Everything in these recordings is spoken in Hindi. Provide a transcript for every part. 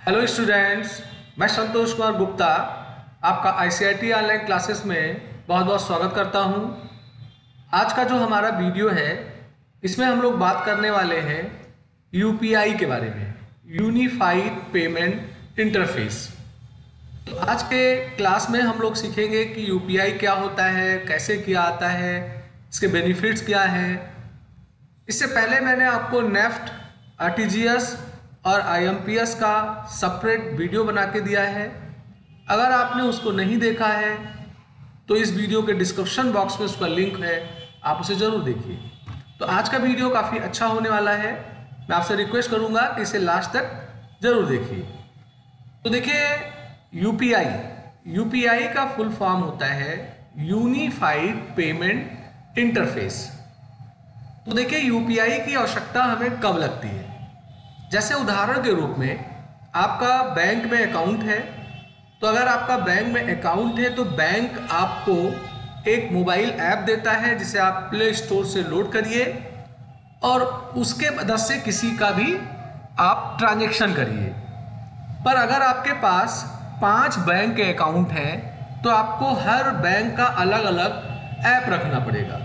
हेलो स्टूडेंट्स मैं संतोष कुमार गुप्ता, आपका आईसीआईटी ऑनलाइन क्लासेस में बहुत बहुत स्वागत करता हूँ। आज का जो हमारा वीडियो है, इसमें हम लोग बात करने वाले हैं यूपीआई के बारे में यूनिफाइड पेमेंट इंटरफेस तो आज के क्लास में हम लोग सीखेंगे कि यूपीआई क्या होता है, कैसे किया आता है, इसके बेनिफिट्स क्या हैं। इससे पहले मैंने आपको नेफ्ट आरटीजीएस और आईएमपीएस का सेपरेट वीडियो बना के दिया है। अगर आपने उसको नहीं देखा है तो इस वीडियो के डिस्क्रिप्शन बॉक्स में उसका लिंक है। आप उसे ज़रूर देखिए। तो आज का वीडियो काफ़ी अच्छा होने वाला है। मैं आपसे रिक्वेस्ट करूँगा कि इसे लास्ट तक ज़रूर देखिए। तो देखिए यूपीआई यूपीआई का फुल फॉर्म होता है यूनिफाइड पेमेंट इंटरफेस तो देखिए यूपीआई की आवश्यकता हमें कब लगती है? जैसे उदाहरण के रूप में आपका बैंक में अकाउंट है तो अगर आपका बैंक में अकाउंट है तो बैंक आपको एक मोबाइल ऐप देता है जिसे आप प्ले स्टोर से लोड करिए और उसके मदद से किसी का भी आप ट्रांजेक्शन करिए। पर अगर आपके पास पाँच बैंक के अकाउंट हैं तो आपको हर बैंक का अलग अलग ऐप रखना पड़ेगा।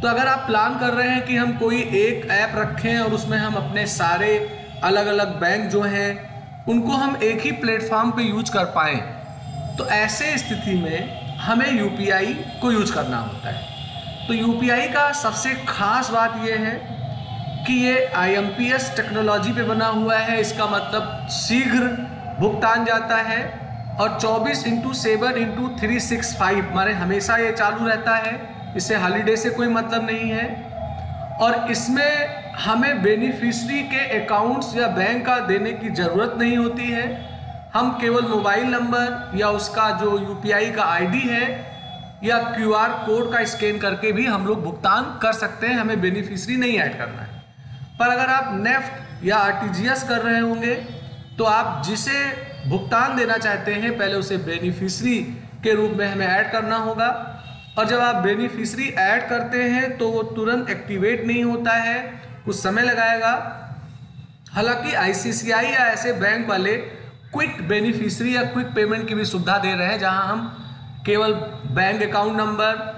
तो अगर आप प्लान कर रहे हैं कि हम कोई एक ऐप रखें और उसमें हम अपने सारे अलग अलग बैंक जो हैं, उनको हम एक ही प्लेटफॉर्म पे यूज़ कर पाए। तो ऐसे स्थिति में हमें यूपीआई को यूज़ करना होता है। तो यूपीआई का सबसे खास बात यह है कि ये आईएमपीएस टेक्नोलॉजी पे बना हुआ है। इसका मतलब शीघ्र भुगतान जाता है और 24 into seven into three six five हमारे हमेशा ये चालू रहता है। इससे हॉलीडे से कोई मतलब नहीं है। और इसमें हमें बेनिफिशरी के अकाउंट्स या बैंक का देने की ज़रूरत नहीं होती है। हम केवल मोबाइल नंबर या उसका जो यूपीआई का आईडी है या क्यूआर कोड का स्कैन करके भी हम लोग भुगतान कर सकते हैं। हमें बेनिफिशरी नहीं ऐड करना है। पर अगर आप नेफ्ट या आरटीजीएस कर रहे होंगे तो आप जिसे भुगतान देना चाहते हैं, पहले उसे बेनिफिशरी के रूप में हमें ऐड करना होगा। और जब आप बेनिफिशरी ऐड करते हैं तो वो तुरंत एक्टिवेट नहीं होता है। कुछ समय लगाएगा। हालाँकि आईसीसीआई या ऐसे बैंक वाले क्विक बेनिफिशियरी या क्विक पेमेंट की भी सुविधा दे रहे हैं, जहाँ हम केवल बैंक अकाउंट नंबर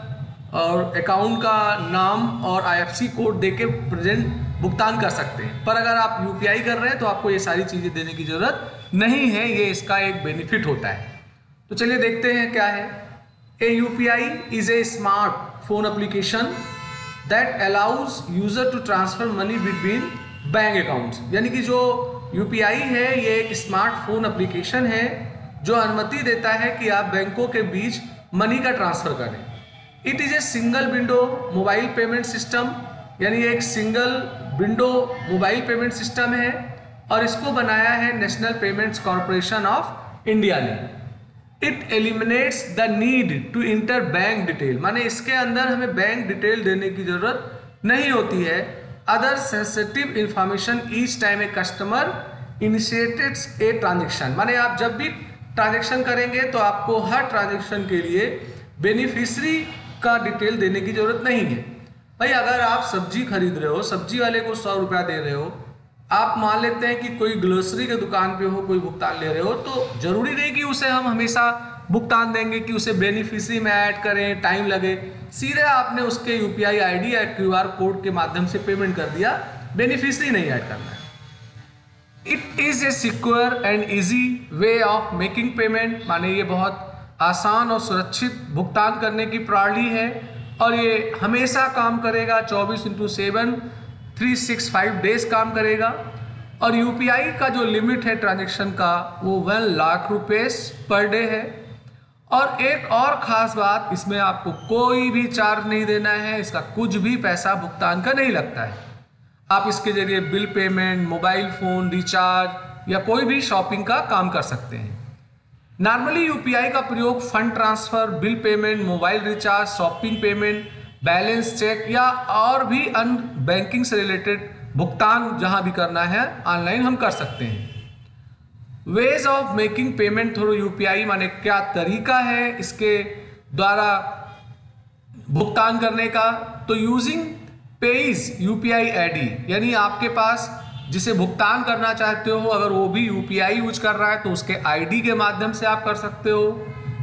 और अकाउंट का नाम और आईएफसी कोड देके प्रेजेंट भुगतान कर सकते हैं। पर अगर आप यूपीआई कर रहे हैं तो आपको ये सारी चीज़ें देने की ज़रूरत नहीं है, ये इसका एक बेनिफिट होता है। तो चलिए देखते हैं क्या है। A U P I is a smart phone application that allows user to transfer money between bank accounts यानी कि जो यूपीआई है, ये एक स्मार्टफ़ोन एप्लीकेशन है, जो अनुमति देता है कि आप बैंकों के बीच मनी का ट्रांसफ़र करें। It is a single window mobile payment system यानी एक single window mobile payment system है, और इसको बनाया है National Payments Corporation of India ने। It eliminates the need to inter bank detail माने इसके अंदर हमें बैंक डिटेल देने की ज़रूरत नहीं होती है। Other sensitive information each time a customer initiated a transaction माने आप जब भी ट्रांजेक्शन करेंगे तो आपको हर ट्रांजेक्शन के लिए बेनिफिशरी का डिटेल देने की ज़रूरत नहीं है। भाई, अगर आप सब्ज़ी खरीद रहे हो, सब्ज़ी वाले को सौ रुपया दे रहे हो आप मान लेते हैं कि कोई ग्लोसरी के दुकान पे हो, कोई भुगतान ले रहे हो तो ज़रूरी नहीं कि उसे हम हमेशा भुगतान देंगे कि उसे बेनिफिशरी में ऐड करें टाइम लगे। सीधे आपने उसके यूपीआई आईडी या क्यूआर कोड के माध्यम से पेमेंट कर दिया बेनिफिशरी नहीं ऐड करना है। It is a secure and easy way of making payment माने ये बहुत आसान और सुरक्षित भुगतान करने की प्रणाली है, और ये हमेशा काम करेगा, चौबीस into seven three six five days काम करेगा। और यूपीआई का जो लिमिट है ट्रांजेक्शन का, वो वन लाख रुपये पर डे है। और एक और ख़ास बात, इसमें आपको कोई भी चार्ज नहीं देना है, इसका कुछ भी पैसा भुगतान का नहीं लगता है। आप इसके ज़रिए bill payment mobile phone recharge या कोई भी शॉपिंग का काम कर सकते हैं। नॉर्मली यूपीआई का प्रयोग fund transfer bill payment mobile recharge shopping payment balance check या और भी अन्य बैंकिंग से रिलेटेड भुगतान जहाँ भी करना है, ऑनलाइन हम कर सकते हैं। Ways of making payment through UPI माने क्या तरीका है इसके द्वारा भुगतान करने का? तो यूजिंग पेज यूपीआई आईडी यानी आपके पास जिसे भुगतान करना चाहते हो, अगर वो भी यूपीआई यूज़ कर रहा है तो उसके आईडी के माध्यम से आप कर सकते हो।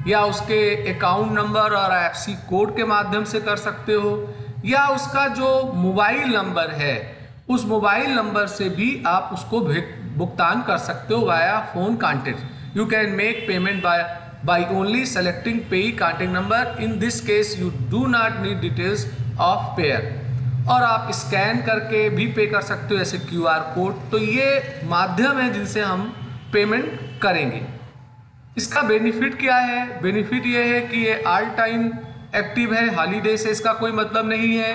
या उसके अकाउंट नंबर और एफ़ कोड के माध्यम से कर सकते हो, या उसका जो मोबाइल नंबर है, उस मोबाइल नंबर से भी आप उसको भुगतान कर सकते हो via phone contact you can make payment by by only selecting pay contact number in this case you do not need details of payer और आप स्कैन करके भी पे कर सकते हो जैसे क्यू आर कोड तो ये माध्यम है जिनसे हम पेमेंट करेंगे। इसका बेनिफिट क्या है? बेनिफिट ये है कि ये ऑल टाइम एक्टिव है हॉलीडे से इसका कोई मतलब नहीं है।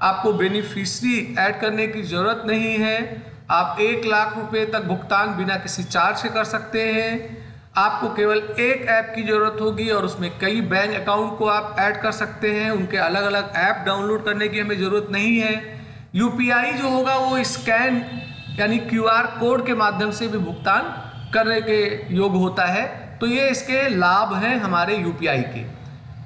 आपको बेनिफिशरी ऐड करने की ज़रूरत नहीं है। आप एक लाख रुपए तक भुगतान बिना किसी चार्ज से कर सकते हैं। आपको केवल एक ऐप की ज़रूरत होगी और उसमें कई बैंक अकाउंट को आप ऐड कर सकते हैं। उनके अलग अलग ऐप डाउनलोड करने की हमें ज़रूरत नहीं है। यूपीआई जो होगा वो स्कैन यानी क्यूआर कोड के माध्यम से भी भुगतान करने के योग होता है। तो ये इसके लाभ हैं हमारे यूपीआई के।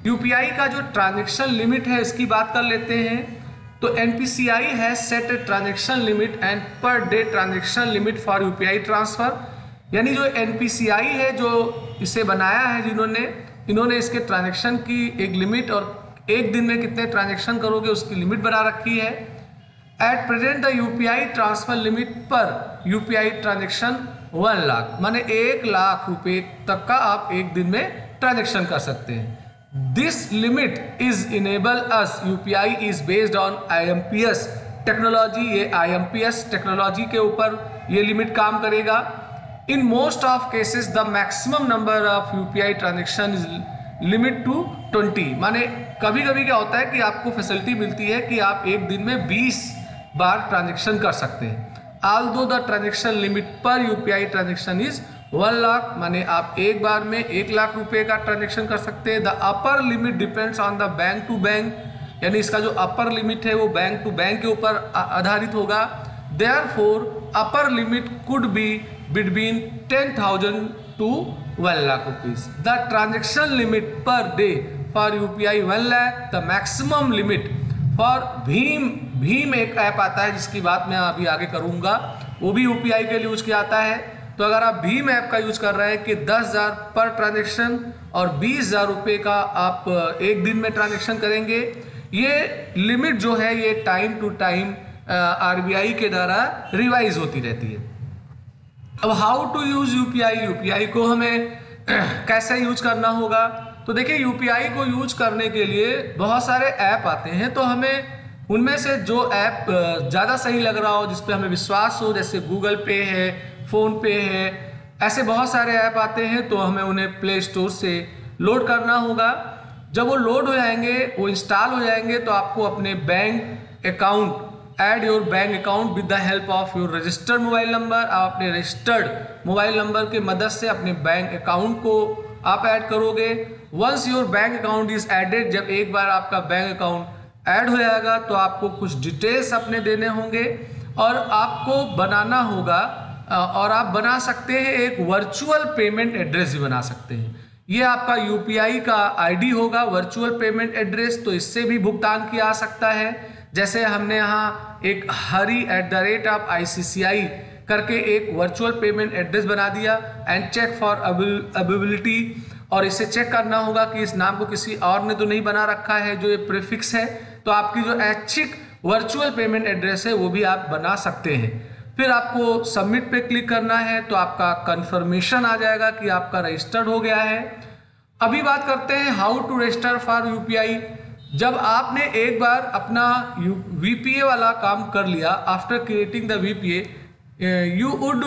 यूपीआई का जो ट्रांजेक्शन लिमिट है, इसकी बात कर लेते हैं। तो एन पी सी आई है set transaction limit and per day transaction limit for UPI transfer यानी जो एन पी सी आई है, जो इसे बनाया है जिन्होंने, इन्होंने इसके ट्रांजेक्शन की एक लिमिट और एक दिन में कितने ट्रांजेक्शन करोगे, उसकी लिमिट बना रखी है। At present the U P I transfer limit per U P I transaction one lakh, माने एक लाख रुपए तक का आप एक दिन में ट्रांजेक्शन कर सकते हैं। This limit is enable us UPI is based on IMPS technology ये IMPS टेक्नोलॉजी के ऊपर ये लिमिट काम करेगा। In most of cases the maximum number of UPI transaction is limit to 20 माने कभी कभी क्या होता है कि आपको फैसिलिटी मिलती है कि आप एक दिन में 20 बार ट्रांजेक्शन कर सकते हैं। Though the transaction limit per UPI transaction is one lakh माने आप एक बार में एक लाख रुपए का ट्रांजेक्शन कर सकते हैं। The upper limit depends on the bank to bank यानी इसका जो अपर लिमिट है वो बैंक टू बैंक के ऊपर आधारित होगा। There for upper limit could be between ten thousand to one lakh rupees the transaction limit per day for U P I one lakh the maximum limit for Bhim Bhim एक ऐप आता है जिसकी बात मैं अभी आगे करूँगा, वो भी यूपीआई के लिए यूज़ किया आता है। तो अगर आप भीम ऐप का यूज़ कर रहे हैं कि दस हज़ार पर ट्रांजेक्शन और बीस हज़ार रुपये का आप एक दिन में ट्रांजेक्शन करेंगे, ये लिमिट जो है, ये टाइम टू टाइम आरबीआई के द्वारा रिवाइज होती रहती है। अब how to use UPI UPI को हमें कैसे यूज़ करना होगा? तो देखिए यूपीआई को यूज़ करने के लिए बहुत सारे ऐप आते हैं। तो हमें उनमें से जो ऐप ज़्यादा सही लग रहा हो, जिस पर हमें विश्वास हो, जैसे गूगल पे है फ़ोन पे है, ऐसे बहुत सारे ऐप आते हैं तो हमें उन्हें प्ले स्टोर से लोड करना होगा। जब वो लोड हो जाएँगे, वो इंस्टॉल हो जाएँगे तो आपको अपने bank account add your bank account with the help of your registered mobile number आप अपने रजिस्टर्ड मोबाइल नंबर के मदद से अपने बैंक अकाउंट को आप ऐड करोगे। Once your bank account is added जब एक बार आपका बैंक अकाउंट ऐड हो जाएगा तो आपको कुछ डिटेल्स अपने देने होंगे और आपको बनाना होगा और आप बना सकते हैं, एक वर्चुअल पेमेंट एड्रेस भी बना सकते हैं। ये आपका यूपीआई का आईडी होगा वर्चुअल पेमेंट एड्रेस तो इससे भी भुगतान किया जा सकता है। जैसे हमने यहाँ एक Hari at the rate of I करके एक वर्चुअल पेमेंट एड्रेस बना दिया एंड चेक फॉर अवेबिलिटी और इसे चेक करना होगा कि इस नाम को किसी और ने तो नहीं बना रखा है, जो ये प्रिफिक्स है तो आपकी जो ऐच्छिक वर्चुअल पेमेंट एड्रेस है, वो भी आप बना सकते हैं। फिर आपको सबमिट पे क्लिक करना है तो आपका कंफर्मेशन आ जाएगा कि आपका रजिस्टर्ड हो गया है। अभी बात करते हैं how to register for UPI जब आपने एक बार अपना वीपीए वाला काम कर लिया after creating the VPA you would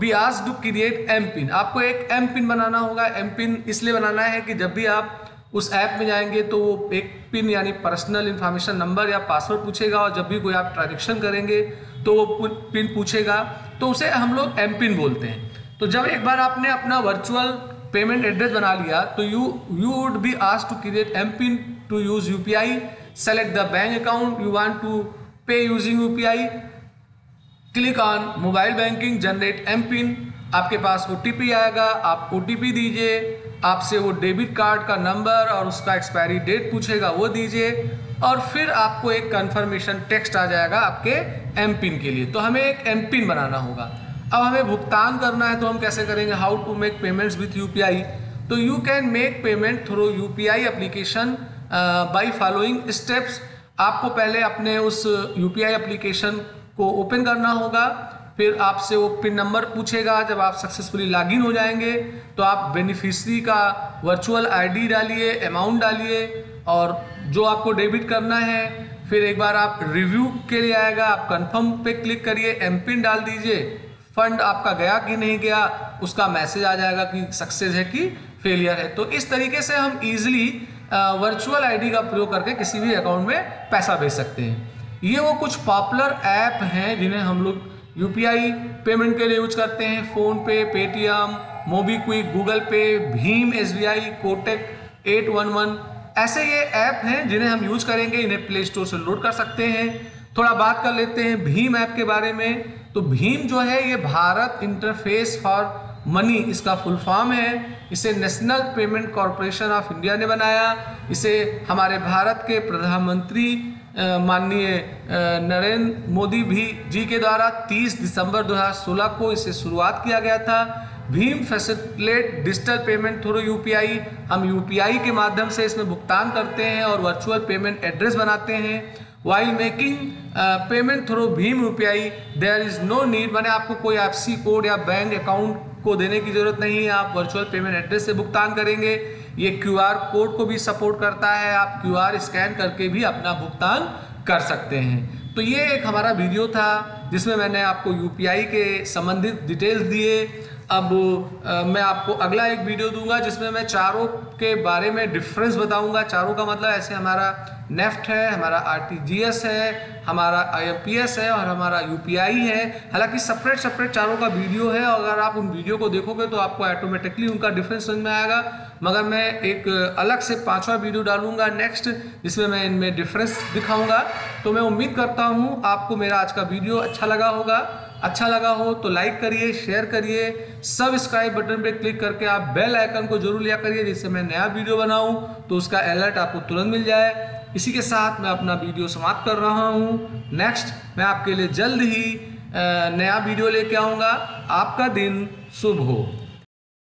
be आज टू क्रिएट एम पिन आपको एक एम पिन बनाना होगा। एम पिन इसलिए बनाना है कि जब भी आप उस ऐप में जाएँगे तो वो एक पिन यानी पर्सनल इन्फॉर्मेशन नंबर या पासवर्ड पूछेगा और जब भी कोई आप ट्रांजेक्शन करेंगे तो वो पिन पूछेगा। तो उसे हम लोग एम पिन बोलते हैं। तो जब एक बार आपने अपना वर्चुअल पेमेंट एड्रेस बना लिया तो यू यू वुड बी आज to create M PIN to use U P I select the bank account you want to pay using U P I click on mobile banking, generate M PIN. आपके पास ओ आएगा, आप ओटीपी दीजिए। आपसे वो डेबिट कार्ड का नंबर और उसका एक्सपायरी डेट पूछेगा, वो दीजिए। और फिर आपको एक कंफर्मेशन टेक्स्ट आ जाएगा आपके एम पिन के लिए। तो हमें एक एम पिन बनाना होगा। अब हमें भुगतान करना है तो हम कैसे करेंगे? How to make payments with you तो you can make payment through U P application by following steps आपको पहले अपने उस यू पी एप्लीकेशन को ओपन करना होगा, फिर आपसे वो पिन नंबर पूछेगा, जब आप सक्सेसफुली लॉगिन हो जाएँगे तो आप बेनिफिशरी का वर्चुअल आईडी डालिए अमाउंट डालिए, और जो आपको डेबिट करना है, फिर एक बार आप रिव्यू के लिए आएगा, आप कंफर्म पे क्लिक करिए एम पिन डाल दीजिए फंड आपका गया कि नहीं गया, उसका मैसेज आ जाएगा कि सक्सेस है कि फेलियर है। तो इस तरीके से हम इजीली वर्चुअल आईडी का प्रयोग करके किसी भी अकाउंट में पैसा भेज सकते हैं। ये वो कुछ पॉपुलर ऐप हैं जिन्हें हम लोग यूपीआई पेमेंट के लिए यूज़ करते हैं फ़ोन पे Paytm MobiKwik Google Pay Bhim S B I Kotak eight one one ऐसे ये ऐप हैं जिन्हें हम यूज़ करेंगे, इन्हें प्ले स्टोर से लोड कर सकते हैं। थोड़ा बात कर लेते हैं भीम ऐप के बारे में। तो भीम जो है, ये भारत इंटरफेस फॉर मनी इसका फुल फॉर्म है। इसे National Payment Corporation of India ने बनाया। इसे हमारे भारत के प्रधानमंत्री माननीय नरेंद्र मोदी भी जी के द्वारा 30 दिसंबर 2016 को इसे शुरुआत किया गया था। Bhim facilitate digital payment through UPI. हम यूपीआई के माध्यम से इसमें भुगतान करते हैं और वर्चुअल पेमेंट एड्रेस बनाते हैं। While making payment through Bhim UPI there is no need मैंने आपको कोई एफसी कोड या बैंक अकाउंट को देने की ज़रूरत नहीं है। आप वर्चुअल पेमेंट एड्रेस से भुगतान करेंगे। ये क्यूआर कोड को भी सपोर्ट करता है आप क्यूआर स्कैन करके भी अपना भुगतान कर सकते हैं। तो ये एक हमारा वीडियो था जिसमें मैंने आपको यूपीआई के संबंधित डिटेल्स दिए। अब आ, मैं आपको अगला एक वीडियो दूँगा जिसमें मैं चारों के बारे में डिफरेंस बताऊँगा। चारों का मतलब ऐसे हमारा नेफ्ट है हमारा आरटीजीएस है हमारा आईएमपीएस है और हमारा यूपीआई है। हालाँकि सेपरेट सेपरेट चारों का वीडियो है अगर आप उन वीडियो को देखोगे तो आपको ऑटोमेटिकली उनका डिफरेंस समझ में आएगा। मगर मैं एक अलग से पांचवा वीडियो डालूँगा नेक्स्ट जिसमें मैं इनमें डिफरेंस दिखाऊँगा। तो मैं उम्मीद करता हूँ आपको मेरा आज का वीडियो अच्छा लगा होगा। अच्छा लगा हो तो लाइक करिए शेयर करिए सब्सक्राइब बटन पे क्लिक करके आप बेल आइकन को ज़रूर लिया करिए, जिससे मैं नया वीडियो बनाऊँ तो उसका अलर्ट आपको तुरंत मिल जाए। इसी के साथ मैं अपना वीडियो समाप्त कर रहा हूँ। नेक्स्ट मैं आपके लिए जल्द ही नया वीडियो लेके आऊँगा। आपका दिन शुभ हो।